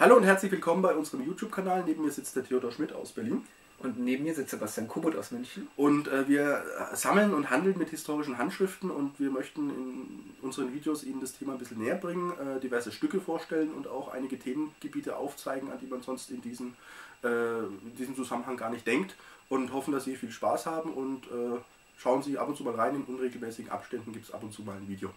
Hallo und herzlich willkommen bei unserem YouTube-Kanal. Neben mir sitzt der Theodor Schmidt aus Berlin. Und neben mir sitzt Sebastian Kubot aus München. Und äh, wir äh, sammeln und handeln mit historischen Handschriften und wir möchten in unseren Videos Ihnen das Thema ein bisschen näher bringen, äh, diverse Stücke vorstellen und auch einige Themengebiete aufzeigen, an die man sonst in, diesen, äh, in diesem Zusammenhang gar nicht denkt. Und hoffen, dass Sie viel Spaß haben und äh, schauen Sie ab und zu mal rein. In unregelmäßigen Abständen gibt es ab und zu mal ein Video.